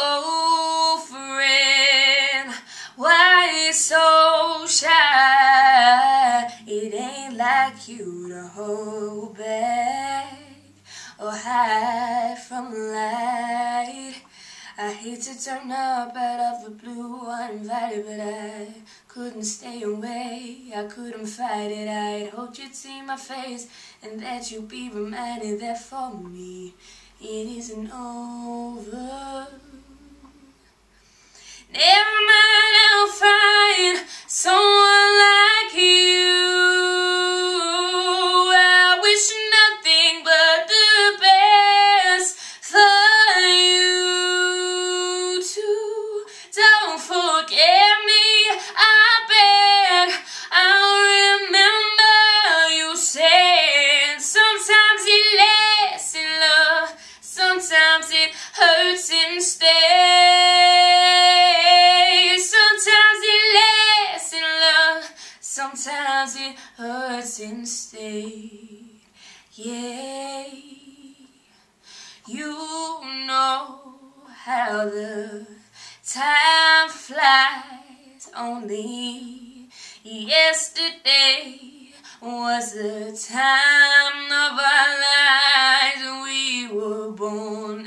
Oh, friend, why so shy? It ain't like you to hold back or hide from light. I hate to turn up out of the blue uninvited, but I couldn't stay away. I couldn't fight it. I'd hoped you'd see my face and that you'd be reminded that for me it isn't over. Never hurts instead. Yeah, you know how the time flies. Only yesterday was the time of our lives. We were born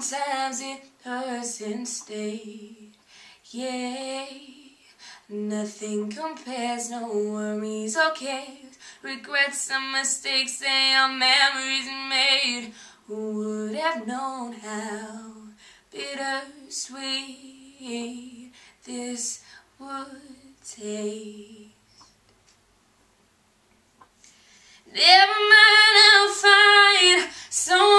Sometimes it hurts instead. Yeah, nothing compares, no worries or cares, regrets and mistakes, they are memories made. Who would have known how bittersweet this would taste? Never mind, I'll find someone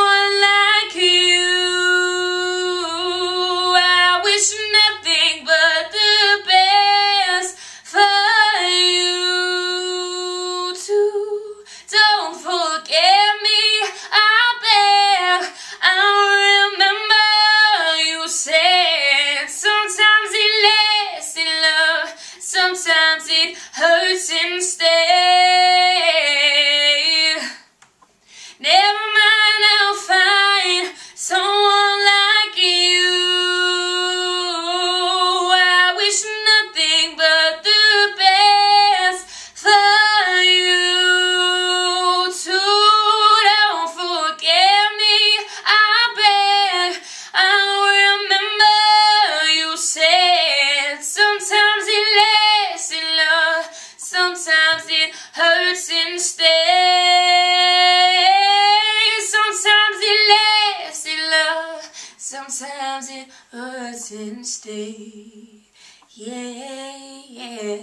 sometimes it hurts instead. Yeah, yeah.